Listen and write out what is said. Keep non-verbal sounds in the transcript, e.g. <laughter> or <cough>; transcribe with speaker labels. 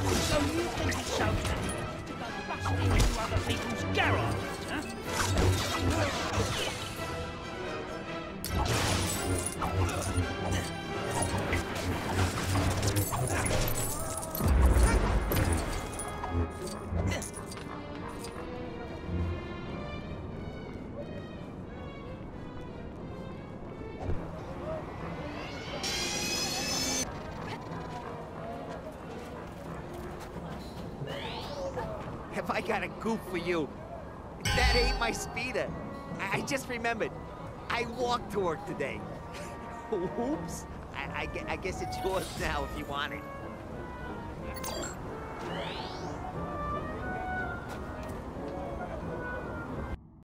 Speaker 1: So you think it's so me to go busting into other people's garages, huh? Yeah.
Speaker 2: have I got a goof for you. That ain't my speeder. I, I just remembered. I walked to work today. <laughs> Oops. I, I, I guess it's yours now if you want it.